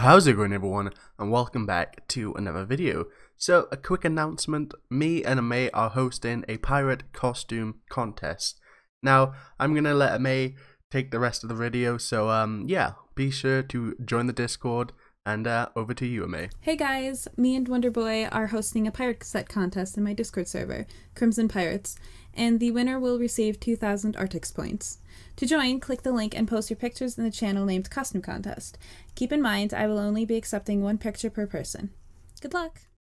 How's it going everyone and welcome back to another video. So a quick announcement, me and Amay are hosting a pirate costume contest. Now I'm gonna let Amay take the rest of the video so um yeah be sure to join the discord and uh, over to you Amay. Hey guys, me and Wonderboy are hosting a pirate set contest in my Discord server, Crimson Pirates, and the winner will receive 2000 Artix points. To join, click the link and post your pictures in the channel named Costume Contest. Keep in mind, I will only be accepting one picture per person. Good luck!